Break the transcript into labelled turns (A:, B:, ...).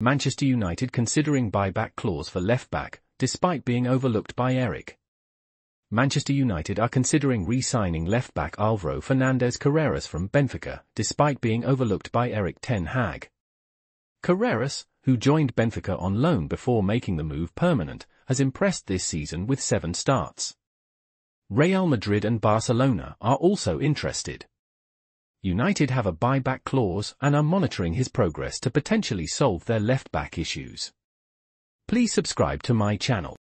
A: Manchester United considering buyback clause for left-back, despite being overlooked by Erik. Manchester United are considering re-signing left-back Alvaro Fernandez Carreras from Benfica, despite being overlooked by Erik Ten Hag. Carreras, who joined Benfica on loan before making the move permanent, has impressed this season with seven starts. Real Madrid and Barcelona are also interested. United have a buyback clause and are monitoring his progress to potentially solve their left-back issues. Please subscribe to my channel.